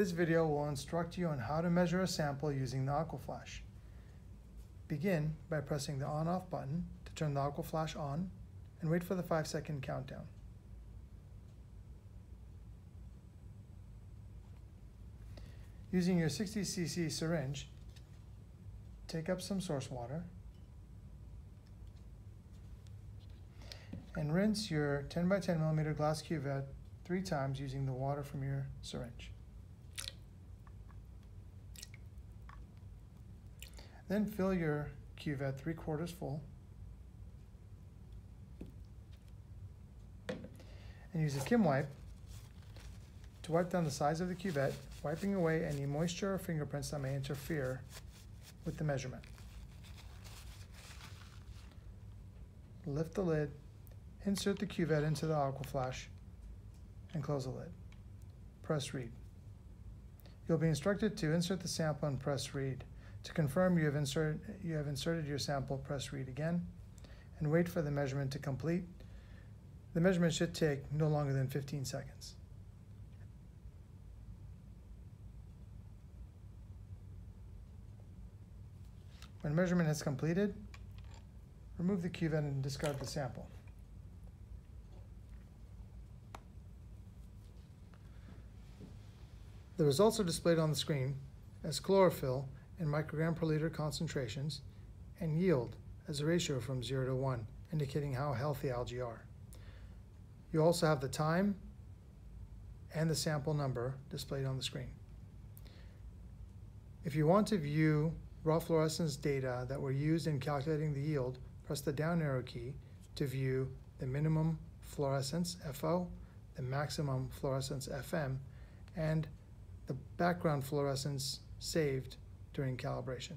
This video will instruct you on how to measure a sample using the Aquaflash. Begin by pressing the on-off button to turn the Aquaflash on and wait for the 5 second countdown. Using your 60cc syringe, take up some source water and rinse your 10 by 10 millimeter glass cuvette three times using the water from your syringe. Then fill your cuvette three quarters full and use a Kim wipe to wipe down the sides of the cuvette, wiping away any moisture or fingerprints that may interfere with the measurement. Lift the lid, insert the cuvette into the Aquaflash, and close the lid. Press read. You'll be instructed to insert the sample and press read. To confirm you have, insert, you have inserted your sample, press read again, and wait for the measurement to complete. The measurement should take no longer than 15 seconds. When measurement is completed, remove the cuvette and discard the sample. The results are displayed on the screen as chlorophyll in microgram per liter concentrations and yield as a ratio from 0 to 1, indicating how healthy algae are. You also have the time and the sample number displayed on the screen. If you want to view raw fluorescence data that were used in calculating the yield, press the down arrow key to view the minimum fluorescence FO, the maximum fluorescence FM, and the background fluorescence saved during calibration.